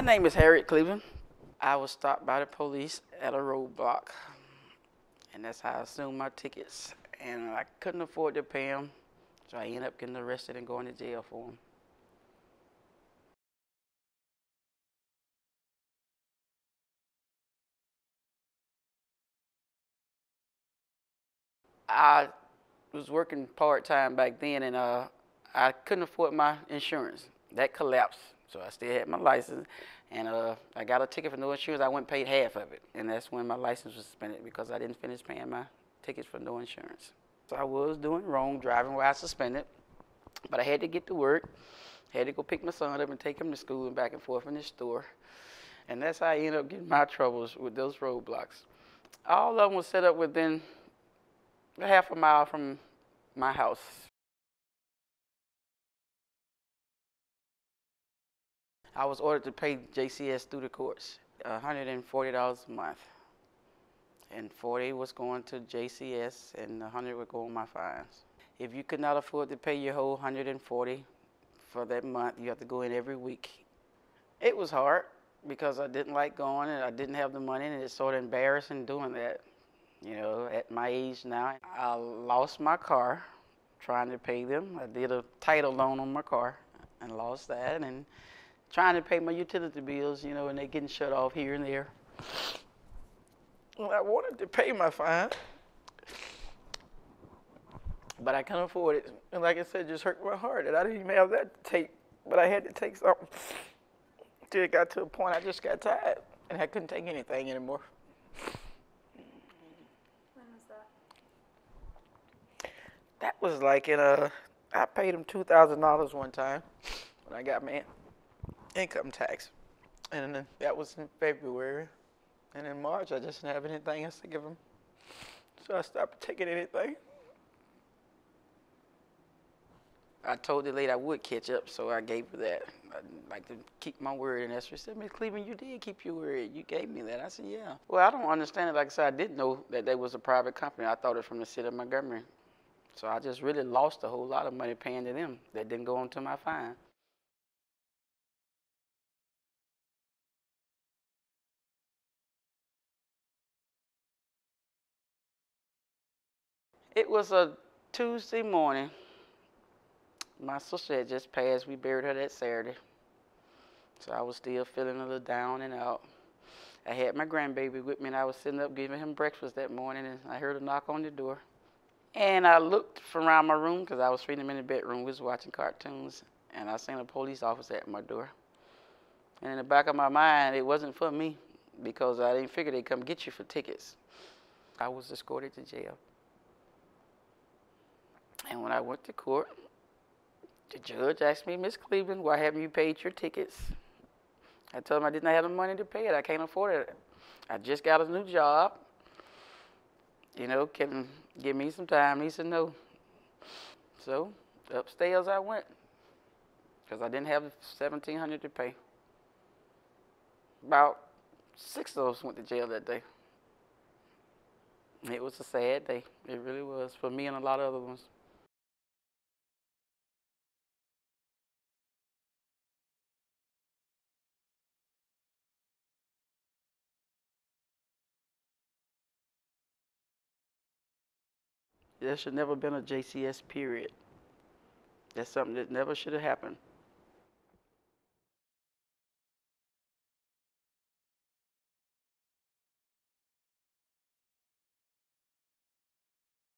My name is Harriet Cleveland. I was stopped by the police at a roadblock, and that's how I assumed my tickets. And I couldn't afford to pay them, so I ended up getting arrested and going to jail for them. I was working part time back then, and uh, I couldn't afford my insurance. That collapsed, so I still had my license, and uh, I got a ticket for no insurance. I went paid half of it, and that's when my license was suspended because I didn't finish paying my tickets for no insurance. So I was doing wrong, driving while I suspended, but I had to get to work. Had to go pick my son up and take him to school and back and forth in the store. And that's how I ended up getting my troubles with those roadblocks. All of them were set up within half a mile from my house. I was ordered to pay JCS through the courts, $140 a month. And 40 was going to JCS and 100 would go on my fines. If you could not afford to pay your whole 140 for that month, you have to go in every week. It was hard because I didn't like going and I didn't have the money and it's sort of embarrassing doing that. You know, at my age now, I lost my car trying to pay them. I did a title loan on my car and lost that and trying to pay my utility bills, you know, and they're getting shut off here and there. Well, I wanted to pay my fine, but I couldn't afford it. And like I said, it just hurt my heart that I didn't even have that to take, but I had to take something. Till it got to a point I just got tired and I couldn't take anything anymore. When was that? That was like in a, I paid him two thousand dollars one time when I got my income tax, and then that was in February, and in March I just didn't have anything else to give him, so I stopped taking anything. I told the lady I would catch up, so I gave her that. I'd like to keep my word, and Esther said, Miss Cleveland, you did keep your word. You gave me that. I said, yeah. Well, I don't understand it. Like I said, I didn't know that they was a private company. I thought it was from the city of Montgomery. So I just really lost a whole lot of money paying to them that didn't go onto my fine. It was a Tuesday morning. My sister had just passed. We buried her that Saturday. So I was still feeling a little down and out. I had my grandbaby with me, and I was sitting up giving him breakfast that morning, and I heard a knock on the door. And I looked from around my room because I was feeding him in the bedroom. We was watching cartoons, and I seen a police officer at my door. And in the back of my mind, it wasn't for me because I didn't figure they'd come get you for tickets. I was escorted to jail. And when I went to court, the judge asked me, Miss Cleveland, why haven't you paid your tickets? I told him I didn't have the money to pay it. I can't afford it. I just got a new job. You know, can give me some time. He said no. So upstairs I went because I didn't have seventeen hundred to pay. About six of us went to jail that day. It was a sad day. It really was for me and a lot of other ones. There should never been a JCS period. That's something that never should have happened.